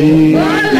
King.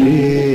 she